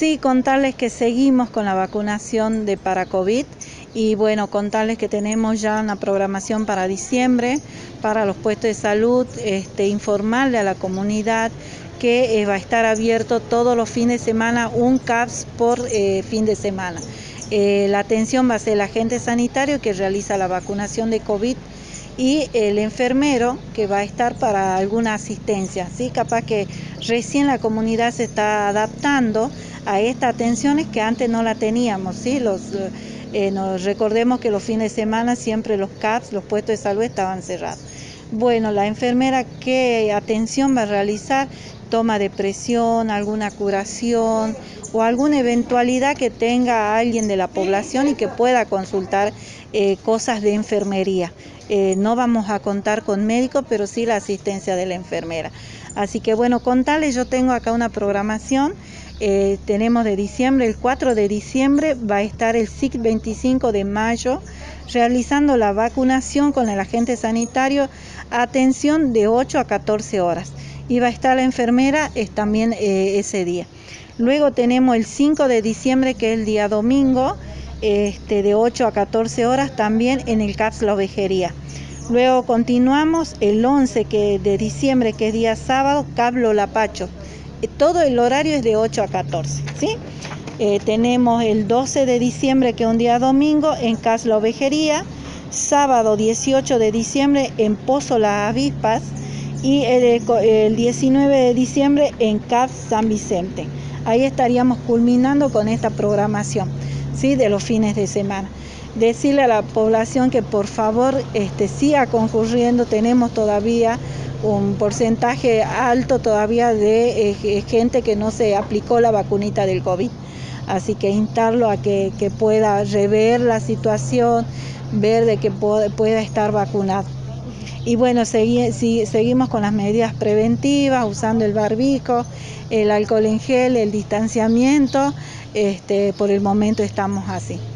Sí, contarles que seguimos con la vacunación de para COVID y bueno, contarles que tenemos ya una programación para diciembre para los puestos de salud, este, informarle a la comunidad que eh, va a estar abierto todos los fines de semana un CAPS por eh, fin de semana. Eh, la atención va a ser el agente sanitario que realiza la vacunación de COVID y el enfermero que va a estar para alguna asistencia. ¿sí? Capaz que recién la comunidad se está adaptando a estas atenciones que antes no la teníamos. ¿sí? Los, eh, nos recordemos que los fines de semana siempre los CAPS, los puestos de salud estaban cerrados. Bueno, la enfermera, ¿qué atención va a realizar? Toma de presión, alguna curación o alguna eventualidad que tenga alguien de la población y que pueda consultar eh, cosas de enfermería. Eh, no vamos a contar con médicos, pero sí la asistencia de la enfermera. Así que bueno, contarles, yo tengo acá una programación eh, tenemos de diciembre, el 4 de diciembre va a estar el SIC 25 de mayo realizando la vacunación con el agente sanitario, atención de 8 a 14 horas. Y va a estar la enfermera es también eh, ese día. Luego tenemos el 5 de diciembre, que es el día domingo, este, de 8 a 14 horas también en el CAPS La Ovejería. Luego continuamos el 11 que, de diciembre, que es día sábado, Cablo Lapacho todo el horario es de 8 a 14, ¿sí? Eh, tenemos el 12 de diciembre, que es un día domingo, en Cas La Ovejería, sábado 18 de diciembre en Pozo Las Avispas y el, 19 de diciembre en CAF San Vicente. Ahí estaríamos culminando con esta programación ¿sí? de los fines de semana. Decirle a la población que por favor este, siga concurriendo, tenemos todavía un porcentaje alto todavía de eh, gente que no se aplicó la vacunita del COVID. Así que instarlo a que, pueda rever la situación, ver de que pueda estar vacunado. Y bueno, seguimos con las medidas preventivas, usando el barbico, el alcohol en gel, el distanciamiento. Este, por el momento estamos así.